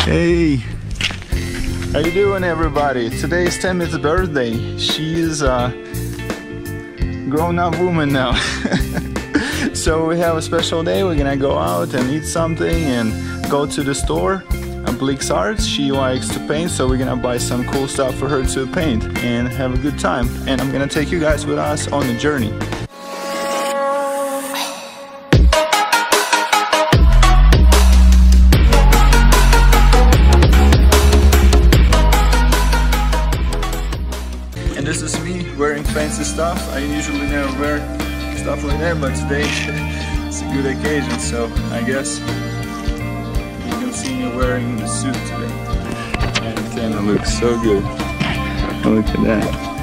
Hey, how you doing everybody? Today is Tammy's birthday. She is a grown-up woman now. so we have a special day. We're gonna go out and eat something and go to the store. Blick's Arts. She likes to paint, so we're gonna buy some cool stuff for her to paint and have a good time. And I'm gonna take you guys with us on the journey. Fancy stuff. I usually never wear stuff like that, but today it's a good occasion, so I guess you can see me wearing the suit today. And Tana looks so good. Look at that.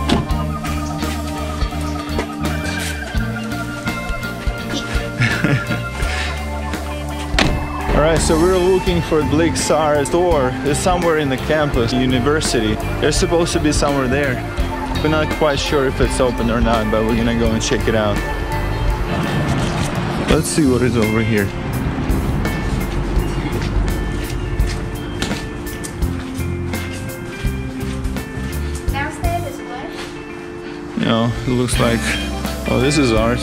Alright, so we're looking for Blake Blixar store. It's somewhere in the campus, university. They're supposed to be somewhere there. We're not quite sure if it's open or not, but we're gonna go and check it out. Let's see what is over here. You it looks like, oh, this is art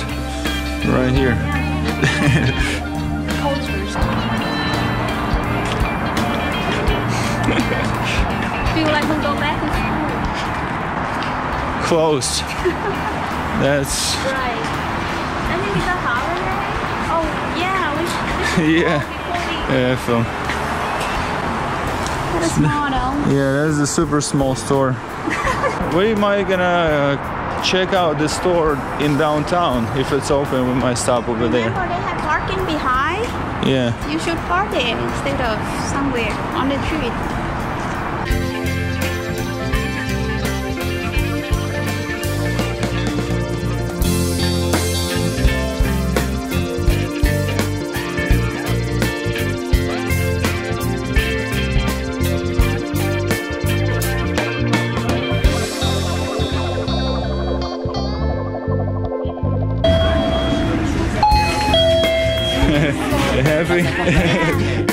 right here. Feel like we'll go back Closed. That's, Right. I think it's a holiday. Oh, yeah. We should, we should yeah. go before we... Yeah, I feel. What a small though. Yeah, that's a super small store. we might gonna uh, check out the store in downtown. If it's open, we might stop over there. Remember they have parking behind? Yeah. You should park there instead of somewhere on the street. You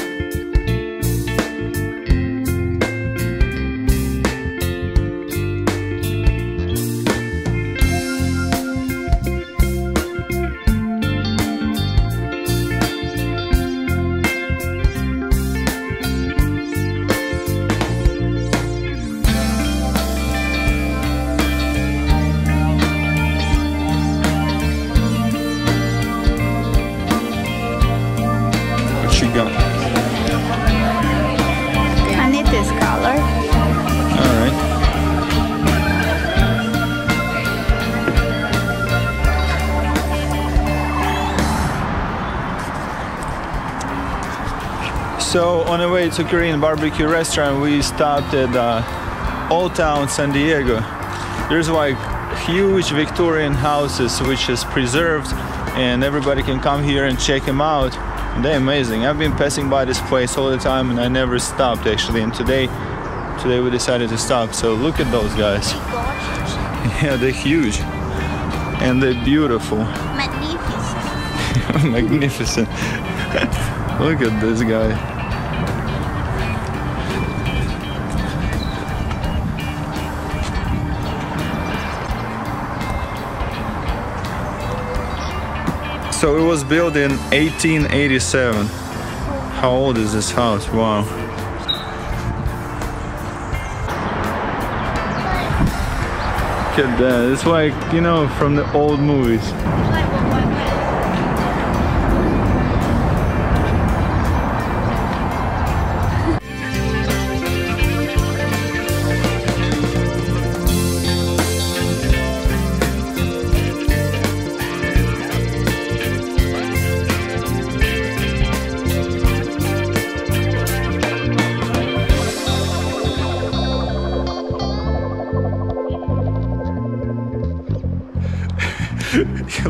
So on the way to Korean barbecue restaurant, we stopped at uh, Old Town San Diego. There's like huge Victorian houses which is preserved, and everybody can come here and check them out. They're amazing. I've been passing by this place all the time, and I never stopped actually. And today, today we decided to stop. So look at those guys. Yeah, they're huge, and they're beautiful, Magnificent. magnificent. look at this guy. So it was built in 1887. How old is this house? Wow. Look at that. It's like, you know, from the old movies.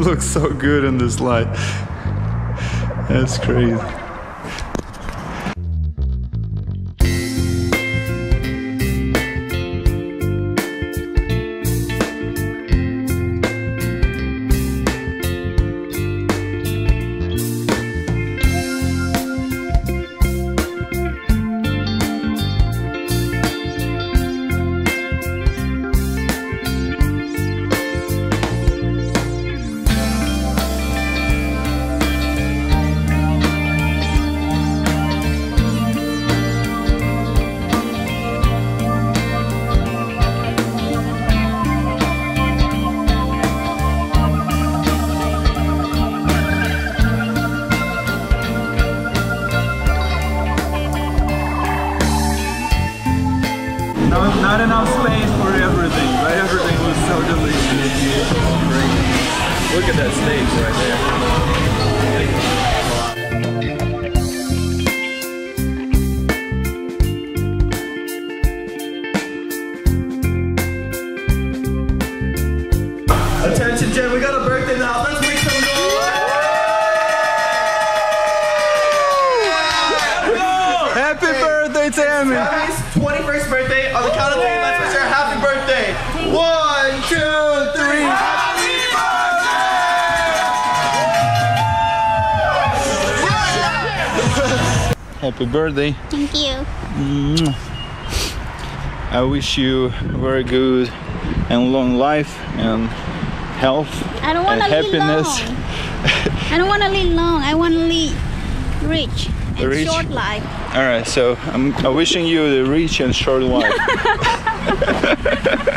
Looks so good in this light. That's crazy. Not, not enough space for everything, but everything was so delicious. Look at that steak right there. Attention, Gen, we got a birthday now. Let's make some noise. Happy birthday, Tammy! Tammy's 21st Happy birthday. Thank you. I wish you very good and long life and health I don't want and to live happiness. long. I don't want to live long. I want to live rich and Rich? short life. All right, so I'm, I'm wishing you the rich and short life.